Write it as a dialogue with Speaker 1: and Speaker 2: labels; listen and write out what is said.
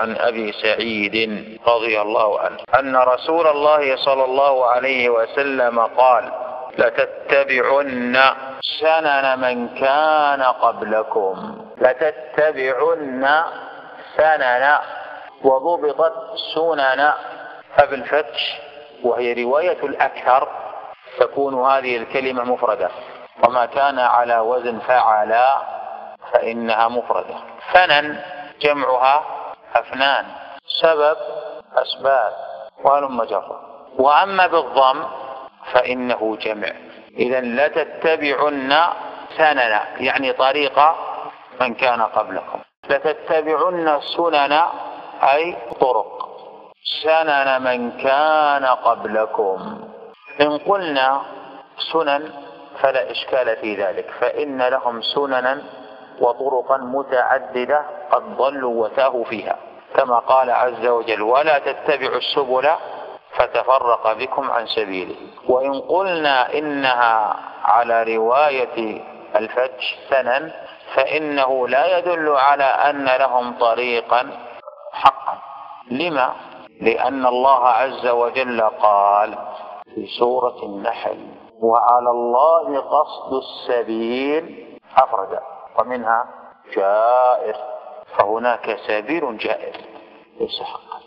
Speaker 1: عن أبي سعيد رضي الله عنه أن رسول الله صلى الله عليه وسلم قال لتتبعن سنن من كان قبلكم. لتتبعن سنن وضبطت سنن بالفتح وهي رواية الأكثر تكون هذه الكلمة مفردة. وما كان على وزن فعل فإنها مفردة. فنن جمعها أفنان. سبب أسباب وهلم جرا وأما بالضم فإنه جمع. إذا لتتبعن سنن يعني طريق من كان قبلكم. لتتبعن سنن أي طرق. سنن من كان قبلكم. إن قلنا سنن فلا إشكال في ذلك فإن لهم سننا وطرقا متعددة قد ضلوا وتاهوا فيها. كما قال عز وجل ولا تتبعوا السبل فتفرق بكم عن سبيله. وإن قلنا إنها على رواية الفتح سنن فإنه لا يدل على أن لهم طريقا حقا. لما؟ لأن الله عز وجل قال في سورة النحل وعلى الله قصد السبيل أفرد. ومنها جائر فهناك سبيل جائر ليس حق